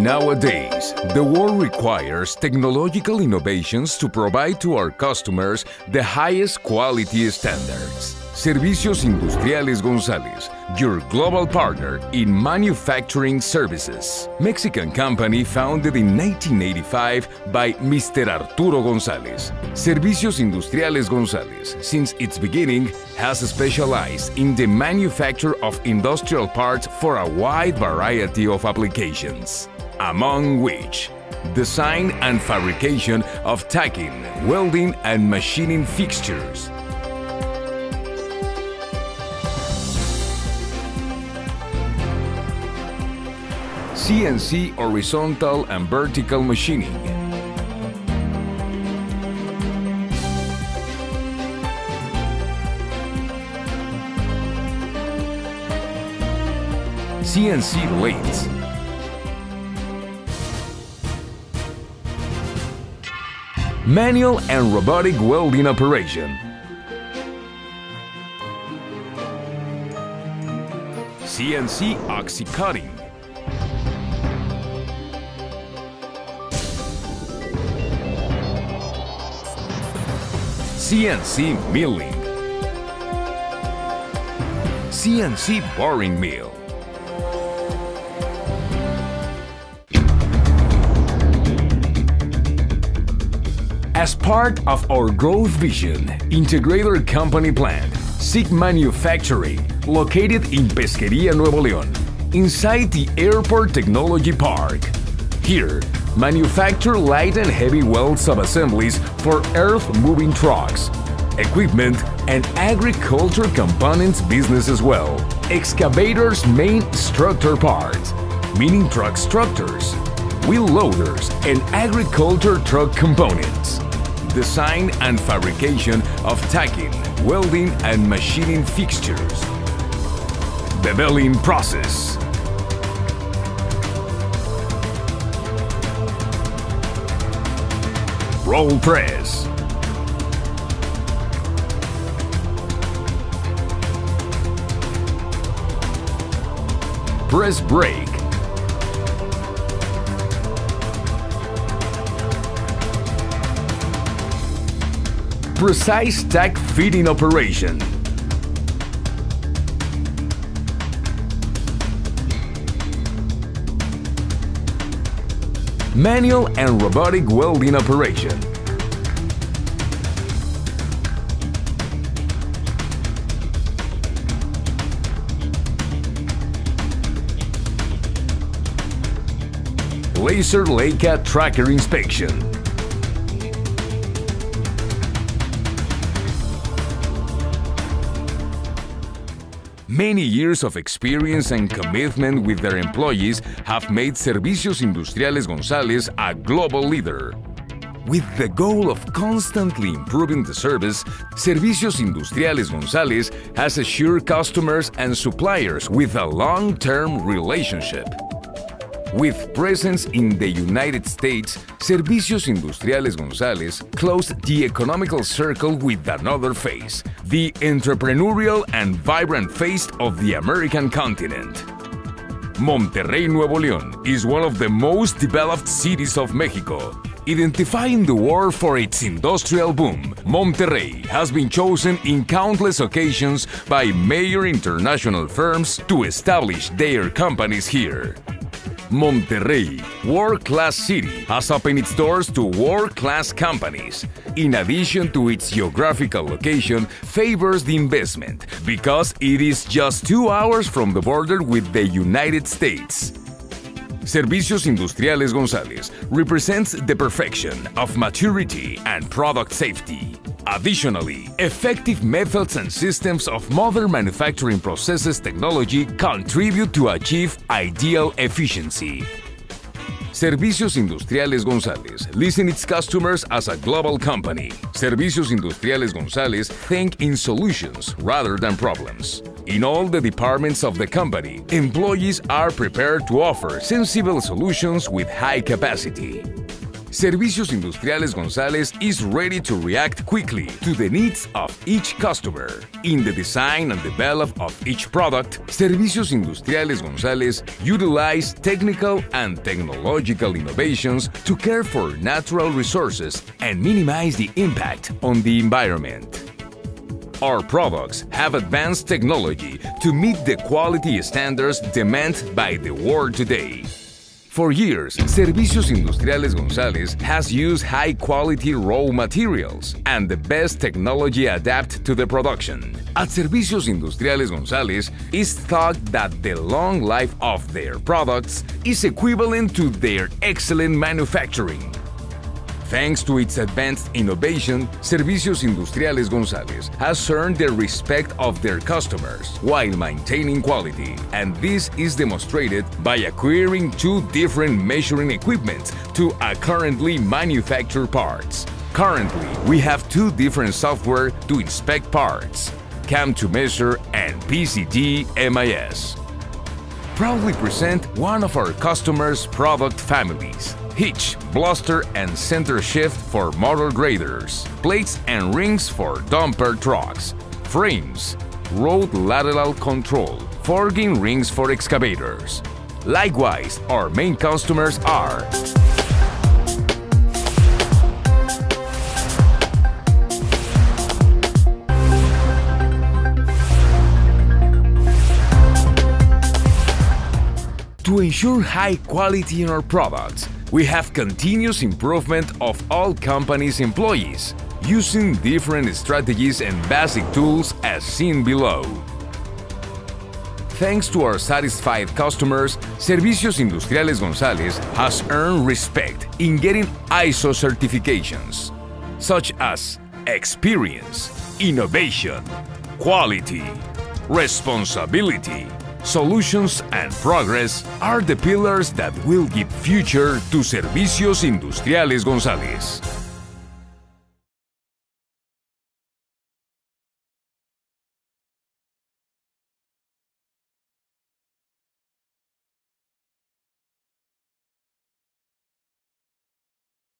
Nowadays, the world requires technological innovations to provide to our customers the highest quality standards. Servicios Industriales González, your global partner in manufacturing services. Mexican company founded in 1985 by Mr. Arturo González. Servicios Industriales González, since its beginning, has specialized in the manufacture of industrial parts for a wide variety of applications, among which design and fabrication of tacking, welding and machining fixtures, CNC horizontal and vertical machining. CNC lathes. Manual and robotic welding operation. CNC oxy CNC milling. CNC boring mill. As part of our growth vision, Integrator Company Plant, SIG Manufacturing, located in Pesquería, Nuevo León, inside the Airport Technology Park. Here, manufacture light and heavy weld subassemblies for earth-moving trucks, equipment, and agriculture components business as well. Excavators main structure parts, meaning truck structures, wheel loaders, and agriculture truck components. Design and fabrication of tacking, welding, and machining fixtures. Beveling process. Roll press. Press brake. Precise tack fitting operation. Manual and robotic welding operation. Laser Leica tracker inspection. Many years of experience and commitment with their employees have made Servicios Industriales González a global leader. With the goal of constantly improving the service, Servicios Industriales González has assured customers and suppliers with a long-term relationship. With presence in the United States, Servicios Industriales González closed the economical circle with another phase, the entrepreneurial and vibrant face of the American continent. Monterrey, Nuevo León is one of the most developed cities of Mexico. Identifying the world for its industrial boom, Monterrey has been chosen in countless occasions by major international firms to establish their companies here. Monterrey, world-class city, has opened its doors to world-class companies. In addition to its geographical location, favors the investment because it is just two hours from the border with the United States. Servicios Industriales González represents the perfection of maturity and product safety. Additionally, effective methods and systems of modern manufacturing processes technology contribute to achieve ideal efficiency. Servicios Industriales González listen its customers as a global company. Servicios Industriales González think in solutions rather than problems. In all the departments of the company, employees are prepared to offer sensible solutions with high capacity. Servicios Industriales González is ready to react quickly to the needs of each customer. In the design and development of each product, Servicios Industriales González utilize technical and technological innovations to care for natural resources and minimize the impact on the environment. Our products have advanced technology to meet the quality standards demanded by the world today. For years, Servicios Industriales González has used high-quality raw materials and the best technology adapted to the production. At Servicios Industriales González, it's thought that the long life of their products is equivalent to their excellent manufacturing. Thanks to its advanced innovation, Servicios Industriales González has earned the respect of their customers while maintaining quality, and this is demonstrated by acquiring two different measuring equipment to currently manufacture parts. Currently, we have two different software to inspect parts, CAM2Measure and PCD MIS. Proudly present one of our customers' product families, hitch, bolster and center shift for motor graders, plates and rings for dumper trucks, frames, road lateral control, forging rings for excavators. Likewise, our main customers are To ensure high quality in our products, we have continuous improvement of all company's employees, using different strategies and basic tools as seen below. Thanks to our satisfied customers, Servicios Industriales González has earned respect in getting ISO certifications, such as experience, innovation, quality, responsibility, Solutions and progress are the pillars that will give future to Servicios Industriales González.